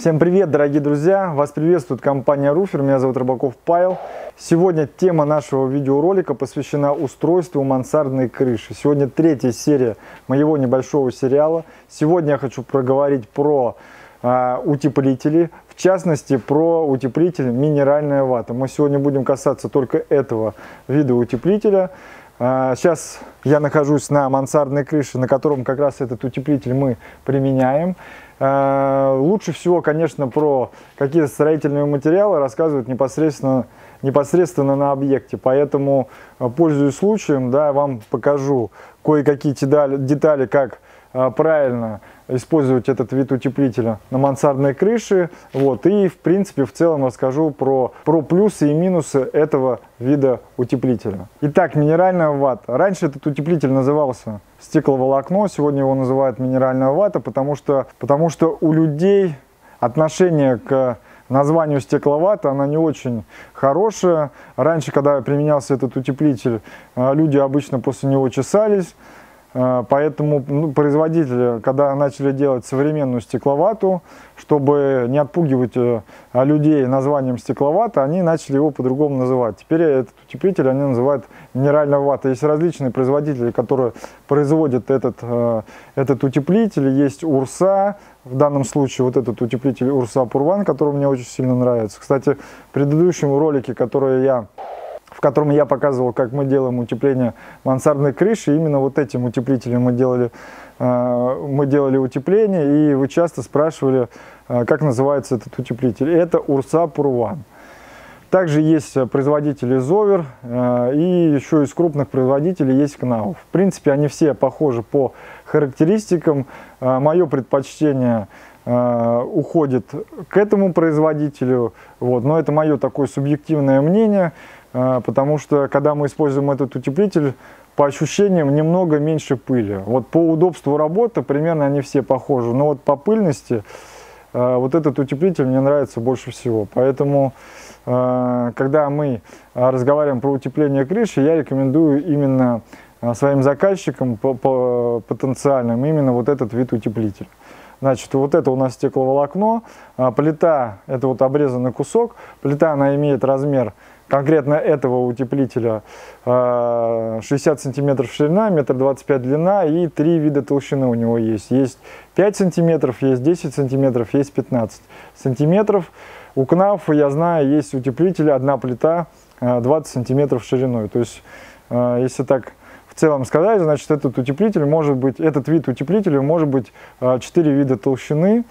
Всем привет, дорогие друзья! Вас приветствует компания Руфер, меня зовут Рыбаков Павел. Сегодня тема нашего видеоролика посвящена устройству мансардной крыши. Сегодня третья серия моего небольшого сериала. Сегодня я хочу проговорить про э, утеплители, в частности про утеплитель минеральная вата. Мы сегодня будем касаться только этого вида утеплителя. Сейчас я нахожусь на мансардной крыше, на котором как раз этот утеплитель мы применяем. Э, лучше всего, конечно, про какие-то строительные материалы рассказывать непосредственно, непосредственно на объекте. Поэтому, э, пользуясь случаем, да, вам покажу кое-какие детали, как э, правильно использовать этот вид утеплителя на мансардной крыше. Вот, и, в принципе, в целом расскажу про, про плюсы и минусы этого вида утеплителя. Итак, минеральная вата. Раньше этот утеплитель назывался стекловолокно, сегодня его называют минеральная вата, потому что, потому что у людей отношение к названию стекловата, она не очень хорошая. Раньше, когда применялся этот утеплитель, э, люди обычно после него чесались, поэтому ну, производители, когда начали делать современную стекловату, чтобы не отпугивать э, людей названием стекловата, они начали его по-другому называть. Теперь этот утеплитель они называют минеральная вата. Есть различные производители, которые производят этот, э, этот утеплитель. Есть Урса, в данном случае вот этот утеплитель Урса Пурван, который мне очень сильно нравится. Кстати, в предыдущем ролике, который я в котором я показывал, как мы делаем утепление мансардной крыши. Именно вот этим утеплителем мы делали, э, мы делали утепление, и вы часто спрашивали, э, как называется этот утеплитель. Это Урса Пурван. Также есть производители Зовер, э, и еще из крупных производителей есть Кнауф. В принципе, они все похожи по характеристикам. Мое предпочтение уходит к этому производителю, вот, но это мое такое субъективное мнение. А, потому что когда мы используем этот утеплитель, по ощущениям немного меньше пыли. Вот по удобству работы примерно они все похожи, но вот по пыльности а, вот этот утеплитель мне нравится больше всего. Поэтому, а, когда мы разговариваем про утепление крыши, я рекомендую именно своим заказчикам потенциальным именно вот этот вид утеплителя. Значит, вот это у нас стекловолокно, плита, это вот обрезанный кусок, плита, она имеет размер конкретно этого утеплителя 60 а, сантиметров ширина, метр двадцать пять длина и три вида толщины у него есть. Есть 5 сантиметров, есть 10 сантиметров, есть 15 сантиметров. У КНАФа, я знаю, есть утеплитель, одна плита 20 а, сантиметров шириной. То есть, а, если так в целом сказать, значит, этот утеплитель может быть, этот вид утеплителя может быть 4 вида толщины.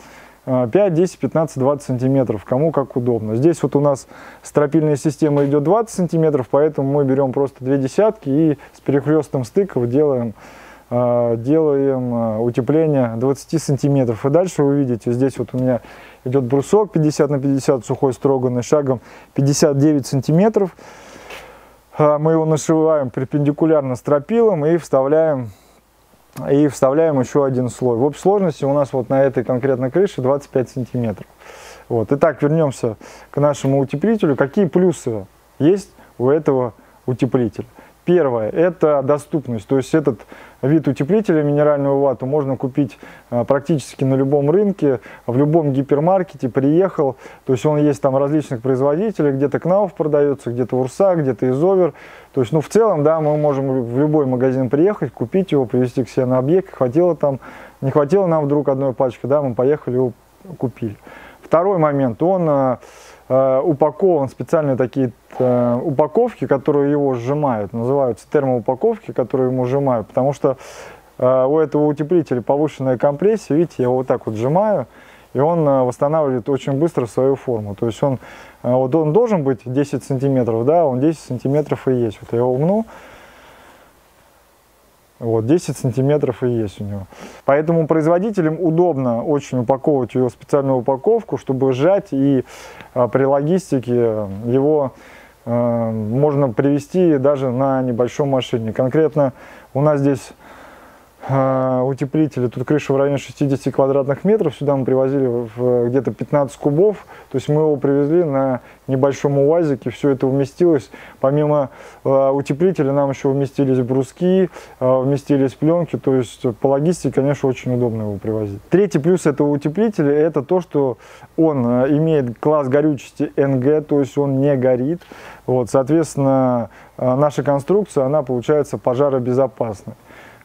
5, 10, 15, 20 сантиметров, кому как удобно. Здесь вот у нас стропильная система идет 20 сантиметров, поэтому мы берем просто две десятки и с перехлестом стыков делаем, а, делаем а, утепление 20 сантиметров. И дальше вы видите, здесь вот у меня идет брусок 50 на 50 сухой строганный шагом 59 сантиметров. А, мы его нашиваем перпендикулярно стропилом и вставляем и вставляем еще один слой. В общей сложности у нас вот на этой конкретной крыше 25 сантиметров. Вот. Итак, вернемся к нашему утеплителю. Какие плюсы есть у этого утеплителя? Первое – это доступность. То есть этот вид утеплителя минеральную вату можно купить а, практически на любом рынке, в любом гипермаркете, приехал. То есть он есть там различных производителей, где-то Кнауф продается, где-то Урса, где-то Изовер. То есть, ну, в целом, да, мы можем в любой магазин приехать, купить его, привезти к себе на объект. Хватило там, не хватило нам вдруг одной пачки, да, мы поехали его купили. Второй момент, он а, Э, упакован специальные такие э, упаковки, которые его сжимают, называются термоупаковки, которые ему сжимают, потому что э, у этого утеплителя повышенная компрессия, видите, я его вот так вот сжимаю, и он восстанавливает очень быстро свою форму. То есть он, вот он должен быть 10 сантиметров, да, он 10 сантиметров и есть. Вот я его умну, вот, 10 сантиметров и есть у него. Поэтому производителям удобно очень упаковывать его в специальную упаковку, чтобы сжать, и при логистике его можно привезти даже на небольшом машине. Конкретно у нас здесь э, утеплители. Тут крыша в районе 60 квадратных метров. Сюда мы привозили где-то 15 кубов. То есть мы его привезли на небольшом УАЗике. Все это вместилось. Помимо э, утеплителя нам еще вместились бруски, вместились пленки. То есть по логистике, конечно, очень удобно его привозить. Третий плюс этого утеплителя это то, что он имеет класс горючести НГ, то есть он не горит. Вот, соответственно, наша конструкция, она получается пожаробезопасной.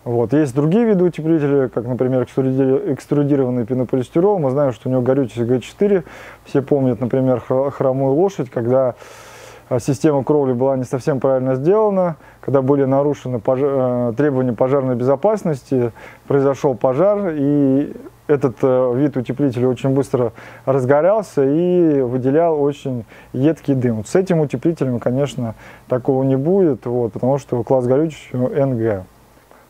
Вот. Есть другие виды утеплителей, как, например, экструдированный пенополистирол. Мы знаем, что у него горючесть Г4. Все помнят, например, хромую лошадь, когда а, система кровли была не совсем правильно сделана, когда были нарушены пожар, э, требования пожарной безопасности, произошел пожар, и этот э, вид утеплителя очень быстро разгорялся и выделял очень едкий дым. С этим утеплителем, конечно, такого не будет, вот, потому что класс горючести НГ.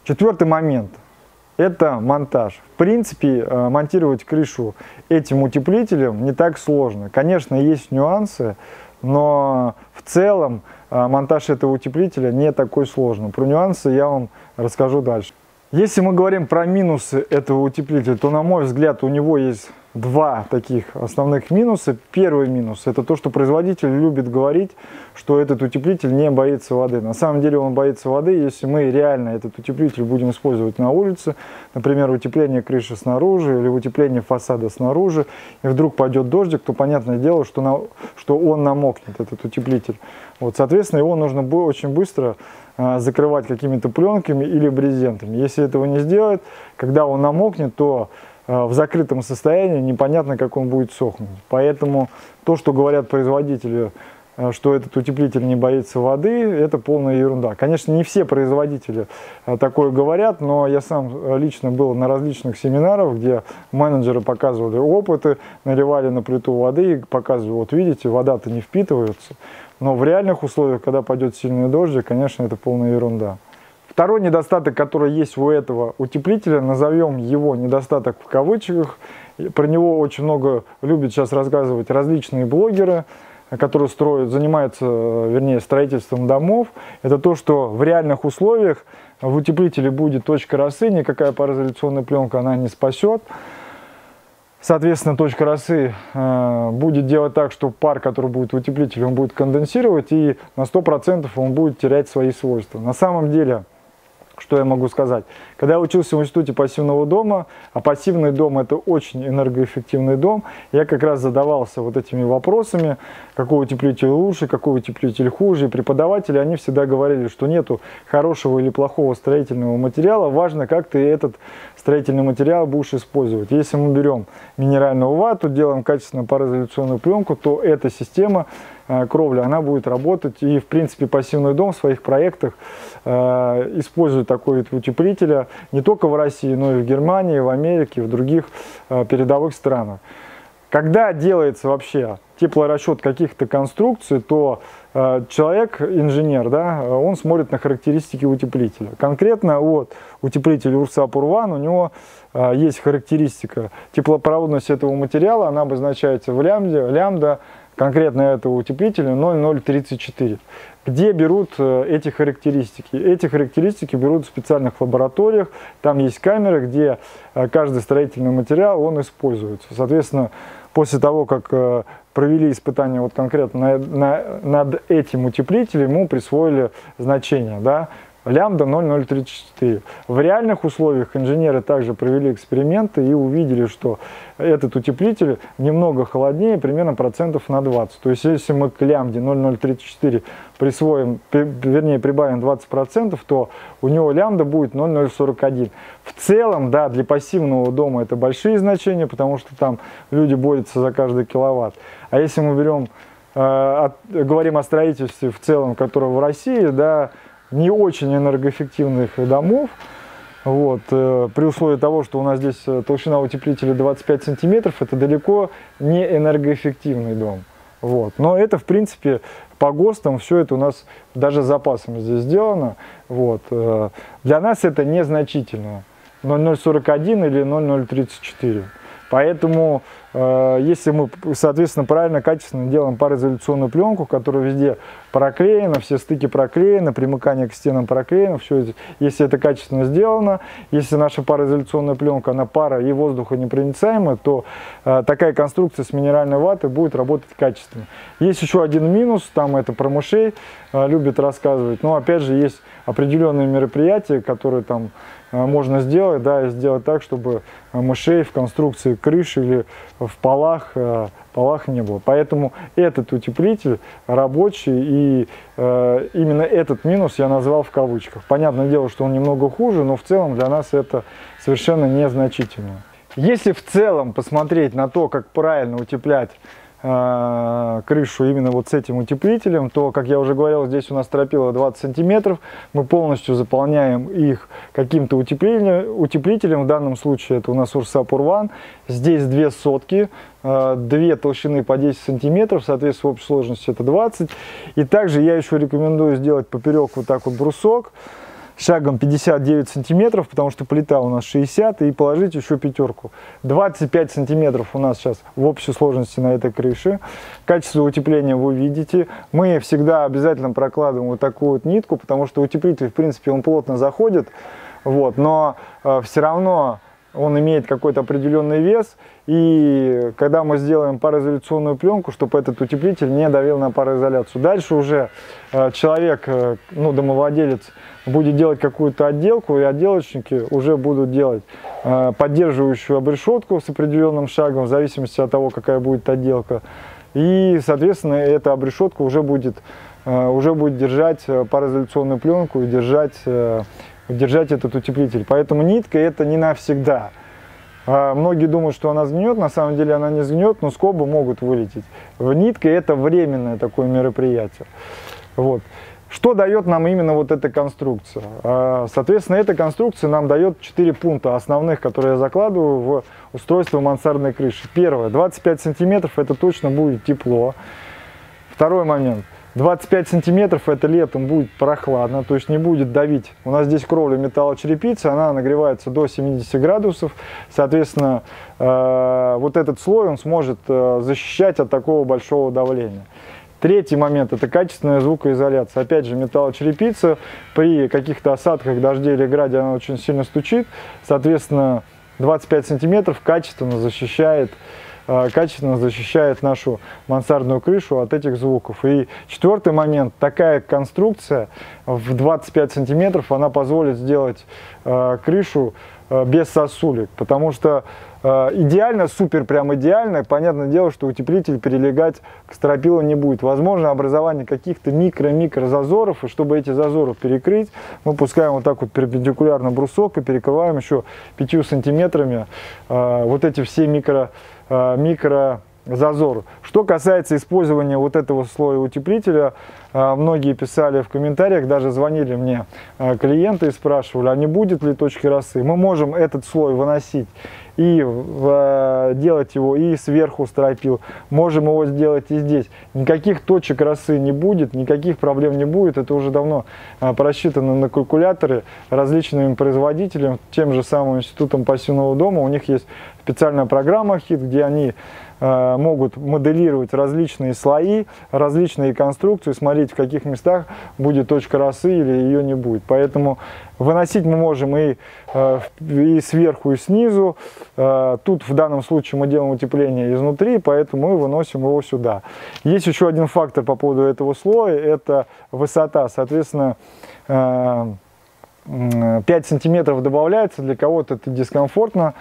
Четвертый момент – это монтаж. В принципе, э, монтировать крышу этим утеплителем не так сложно. Конечно, есть нюансы, но в целом э, монтаж этого утеплителя не такой сложный. Про нюансы я вам расскажу дальше. Если мы говорим про минусы этого утеплителя, то, на мой взгляд, у него есть два таких основных минуса. Первый минус – это то, что производитель любит говорить, что этот утеплитель не боится воды. На самом деле он боится воды, если мы реально этот утеплитель будем использовать на улице, например, утепление крыши снаружи или утепление фасада снаружи, и вдруг пойдет дождик, то понятное дело, что, на, что он намокнет, этот утеплитель. Вот, соответственно, его нужно очень быстро а, закрывать какими-то пленками или брезентами. Если этого не сделать, когда он намокнет, то в закрытом состоянии, непонятно, как он будет сохнуть. Поэтому то, что говорят производители, э, что этот утеплитель не боится воды, это полная ерунда. Конечно, не все производители э, такое говорят, но я сам лично был на различных семинарах, где менеджеры показывали опыты, наливали на плиту воды и показывали, вот видите, вода-то не впитывается. Но в реальных условиях, когда пойдет сильный дождь, конечно, это полная ерунда. Второй недостаток, который есть у этого утеплителя, назовем его недостаток в кавычках. Про него очень много любят сейчас рассказывать различные блогеры, которые строят, занимаются, вернее, строительством домов. Это то, что в реальных условиях в утеплителе будет точка росы, никакая пароизоляционная пленка она не спасет. Соответственно, точка росы э, будет делать так, что пар, который будет в утеплителе, он будет конденсировать и на 100% он будет терять свои свойства. На самом деле, что я могу сказать? Когда я учился в институте пассивного дома, а пассивный дом это очень энергоэффективный дом, я как раз задавался вот этими вопросами, какой утеплитель лучше, какой утеплитель хуже. И преподаватели, они всегда говорили, что нету хорошего или плохого строительного материала, важно, как ты этот строительный материал будешь использовать. Если мы берем минеральную вату, делаем качественную пароизоляционную пленку, то эта система кровля, она будет работать. И, в принципе, пассивный дом в своих проектах э, использует такой вид утеплителя не только в России, но и в Германии, в Америке, в других э, передовых странах. Когда делается вообще теплорасчет каких-то конструкций, то э, человек, инженер, да, он смотрит на характеристики утеплителя. Конкретно вот утеплитель Урса Пурван, у него э, есть характеристика теплопроводность этого материала, она обозначается в лямбде, лямбда конкретно этого утеплителя 0034. Где берут э, эти характеристики? Эти характеристики берут в специальных лабораториях. Там есть камеры, где э, каждый строительный материал он используется. Соответственно, после того, как э, провели испытания вот конкретно на, на, над этим утеплителем, ему присвоили значение. Да? Лямбда 0,034. В реальных условиях инженеры также провели эксперименты и увидели, что этот утеплитель немного холоднее, примерно процентов на 20. То есть если мы к лямбде 0,034 присвоим, вернее прибавим 20%, то у него лямбда будет 0,041. В целом, да, для пассивного дома это большие значения, потому что там люди борются за каждый киловатт. А если мы берем, э, от, говорим о строительстве в целом, которое в России, да, не очень энергоэффективных домов, вот, э, при условии того, что у нас здесь э, толщина утеплителя 25 сантиметров, это далеко не энергоэффективный дом. Вот. Но это, в принципе, по ГОСТам все это у нас даже с запасом здесь сделано. Вот. Э, для нас это незначительно. 0,041 или 0,034. Поэтому если мы, соответственно, правильно, качественно делаем пароизоляционную пленку, которая везде проклеена, все стыки проклеены, примыкание к стенам проклеено, все, если это качественно сделано, если наша пароизоляционная пленка, она пара и воздуха непроницаемая, то э, такая конструкция с минеральной ватой будет работать качественно. Есть еще один минус, там это про мышей э, любят рассказывать, но опять же есть определенные мероприятия, которые там Э, можно сделать, да, и сделать так, чтобы э, мышей в конструкции крыши или в полах, э, полах не было. Поэтому этот утеплитель рабочий, и э, именно этот минус я назвал в кавычках. Понятное дело, что он немного хуже, но в целом для нас это совершенно незначительно. Если в целом посмотреть на то, как правильно утеплять крышу именно вот с этим утеплителем, то, как я уже говорил, здесь у нас стропила 20 сантиметров. Мы полностью заполняем их каким-то утеплителем, утеплителем. В данном случае это у нас Урсап Урван. Здесь две сотки, э, две толщины по 10 сантиметров, соответственно, в общей сложности это 20. И также я еще рекомендую сделать поперек вот так вот брусок шагом 59 сантиметров, потому что плита у нас 60, и положить еще пятерку. 25 сантиметров у нас сейчас в общей сложности на этой крыше. Качество утепления вы видите. Мы всегда обязательно прокладываем вот такую вот нитку, потому что утеплитель, в принципе, он плотно заходит, вот, но э, все равно он имеет какой-то определенный вес, и когда мы сделаем пароизоляционную пленку, чтобы этот утеплитель не давил на пароизоляцию. Дальше уже э, человек, э, ну, домовладелец, будет делать какую-то отделку, и отделочники уже будут делать э, поддерживающую обрешетку с определенным шагом, в зависимости от того, какая будет отделка. И, соответственно, эта обрешетка уже будет, уже будет держать пароизоляционную пленку и держать держать этот утеплитель. Поэтому нитка это не навсегда. А многие думают, что она сгнет, на самом деле она не сгнет, но скобы могут вылететь. Нитка это временное такое мероприятие. Вот. Что дает нам именно вот эта конструкция? А, соответственно, эта конструкция нам дает 4 пункта основных, которые я закладываю в устройство мансардной крыши. Первое, 25 сантиметров, это точно будет тепло. Второй момент, 25 сантиметров это летом будет прохладно, то есть не будет давить. У нас здесь кровля металлочерепицы, она нагревается до 70 градусов. Соответственно, э, вот этот слой он сможет э, защищать от такого большого давления. Третий момент – это качественная звукоизоляция. Опять же, металлочерепица при каких-то осадках, дожде или граде она очень сильно стучит. Соответственно, 25 сантиметров качественно защищает качественно защищает нашу мансардную крышу от этих звуков. И четвертый момент, такая конструкция в 25 сантиметров, она позволит сделать э, крышу э, без сосулек, потому что идеально, супер прям идеально, понятное дело, что утеплитель перелегать к стропилу не будет. Возможно образование каких-то микро-микро зазоров, и чтобы эти зазоры перекрыть, мы пускаем вот так вот перпендикулярно брусок и перекрываем еще 5 сантиметрами вот эти все микро Э, микро зазор. Что касается использования вот этого слоя утеплителя, э, многие писали в комментариях, даже звонили мне э, клиенты и спрашивали, а не будет ли точки росы. Мы можем этот слой выносить и делать его и сверху стропил. Можем его сделать и здесь. Никаких точек росы не будет, никаких проблем не будет. Это уже давно просчитано на калькуляторы различными производителями, тем же самым институтом пассивного дома. У них есть специальная программа HIT, где они могут моделировать различные слои, различные конструкции, смотреть, в каких местах будет точка росы или ее не будет. Поэтому выносить мы можем и, э, и сверху, и снизу. Э, тут в данном случае мы делаем утепление изнутри, поэтому мы выносим его сюда. Есть еще один фактор по поводу этого слоя, это высота. Соответственно, 5 сантиметров добавляется, для кого-то это дискомфортно.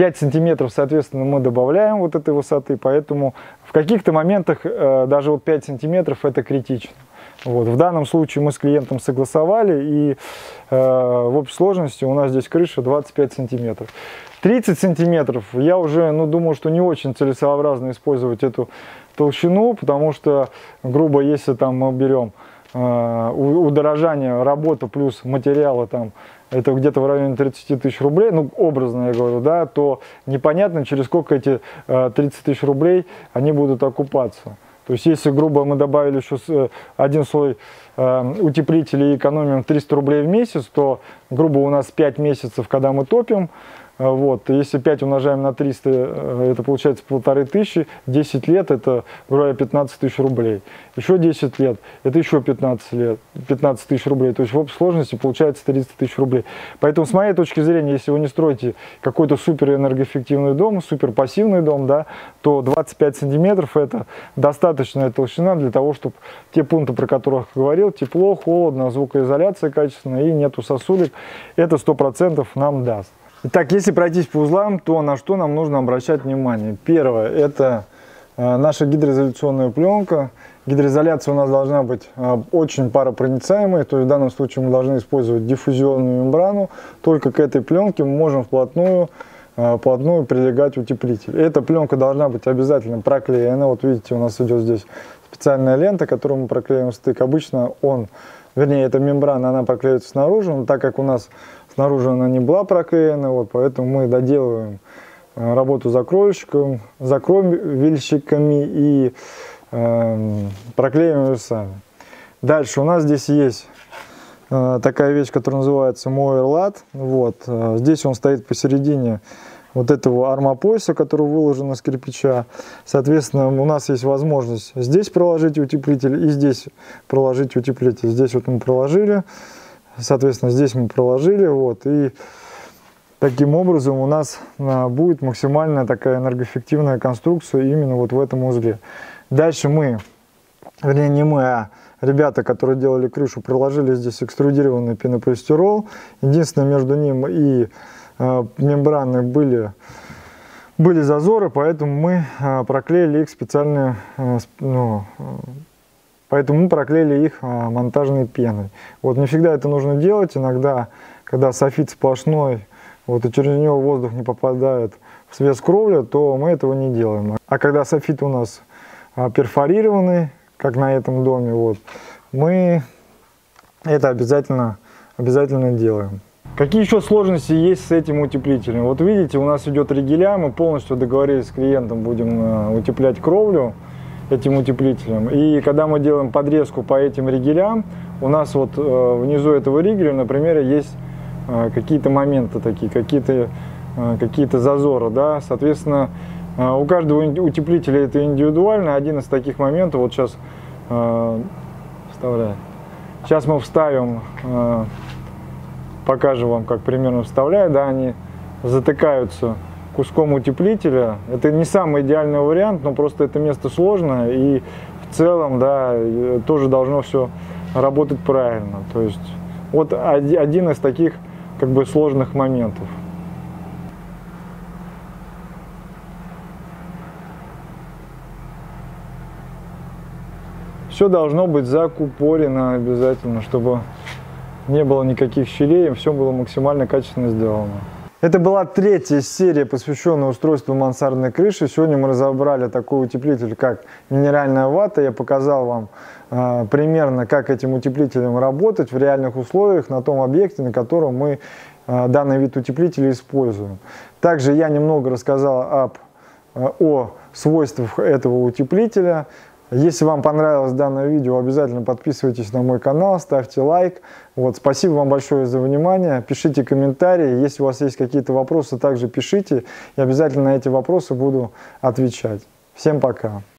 5 э, сантиметров, соответственно, мы добавляем вот этой высоты, поэтому в каких-то моментах э, даже вот 5 сантиметров это критично. Вот. В данном случае мы с клиентом согласовали, и э, в общей сложности у нас здесь крыша 25 сантиметров. 30 сантиметров я уже ну, думаю, что не очень целесообразно использовать эту толщину, потому что, грубо, если там мы берем э, удорожание работы плюс материала там это где-то в районе 30 тысяч рублей, ну, образно я говорю, да, то непонятно, через сколько эти 30 э, тысяч рублей они будут окупаться. То есть, если, грубо, мы добавили еще э, один слой э, утеплителя и экономим 300 рублей в месяц, то, грубо, у нас 5 месяцев, когда мы топим, Вот. Если 5 умножаем на 300, э, это получается полторы тысячи. 10 лет это, говоря, 15 тысяч рублей. Еще 10 лет, это еще 15 лет, 15 тысяч рублей. То есть в общей сложности получается 30 тысяч рублей. Поэтому с моей точки зрения, если вы не строите какой-то супер энергоэффективный дом, супер пассивный дом, да, то 25 сантиметров это достаточная толщина для того, чтобы те пункты, про которых говорил, тепло, холодно, звукоизоляция качественная и нету сосулек, это 100% нам даст. Итак, если пройтись по узлам, то на что нам нужно обращать внимание? Первое, это э, наша гидроизоляционная пленка. Гидроизоляция у нас должна быть э, очень паропроницаемой, то есть в данном случае мы должны использовать диффузионную мембрану. Только к этой пленке мы можем вплотную, э, вплотную прилегать утеплитель. Эта пленка должна быть обязательно проклеена. Вот видите, у нас идет здесь специальная лента, которую мы проклеиваем стык. Обычно он, вернее, эта мембрана, она проклеивается снаружи, но так как у нас снаружи она не была проклеена, вот, поэтому мы доделываем э, работу закройщиком, закровельщиками и э, проклеиваем ее сами. Дальше у нас здесь есть э, такая вещь, которая называется Moerlat. Вот, э, здесь он стоит посередине вот этого армопояса, который выложен из кирпича. Соответственно, у нас есть возможность здесь проложить утеплитель и здесь проложить утеплитель. Здесь вот мы проложили, соответственно, здесь мы проложили, вот, и таким образом у нас а, будет максимально такая энергоэффективная конструкция именно вот в этом узле. Дальше мы, вернее, не мы, а ребята, которые делали крышу, проложили здесь экструдированный пенополистирол. Единственное, между ним и э, мембраны были, были зазоры, поэтому мы э, проклеили их специально, э, ну, поэтому мы проклеили их монтажной пеной. Вот не всегда это нужно делать, иногда, когда софит сплошной, вот и через него воздух не попадает в свес кровли, то мы этого не делаем. А когда софит у нас перфорированный, как на этом доме, вот, мы это обязательно, обязательно делаем. Какие еще сложности есть с этим утеплителем? Вот видите, у нас идет ригеля, мы полностью договорились с клиентом, будем утеплять кровлю этим утеплителем. И когда мы делаем подрезку по этим ригелям, у нас вот э, внизу этого ригеля, например, есть э, какие-то моменты такие, какие-то э, какие зазоры, да, соответственно, у каждого утеплителя это индивидуально. Один из таких моментов, вот сейчас вставляю. Сейчас мы вставим, покажу вам, как примерно вставляю, да, они затыкаются куском утеплителя. Это не самый идеальный вариант, но просто это место сложное и в целом, да, тоже должно все работать правильно. То есть вот один из таких как бы сложных моментов. Все должно быть закупорено обязательно, чтобы не было никаких щелей, все было максимально качественно сделано. Это была третья серия, посвященная устройству мансардной крыши. Сегодня мы разобрали такой утеплитель, как минеральная вата. Я показал вам э, примерно, как этим утеплителем работать в реальных условиях на том объекте, на котором мы э, данный вид утеплителя используем. Также я немного рассказал об, э, о свойствах этого утеплителя, если вам понравилось данное видео, обязательно подписывайтесь на мой канал, ставьте лайк. Вот, спасибо вам большое за внимание. Пишите комментарии. Если у вас есть какие-то вопросы, также пишите. И обязательно на эти вопросы буду отвечать. Всем пока.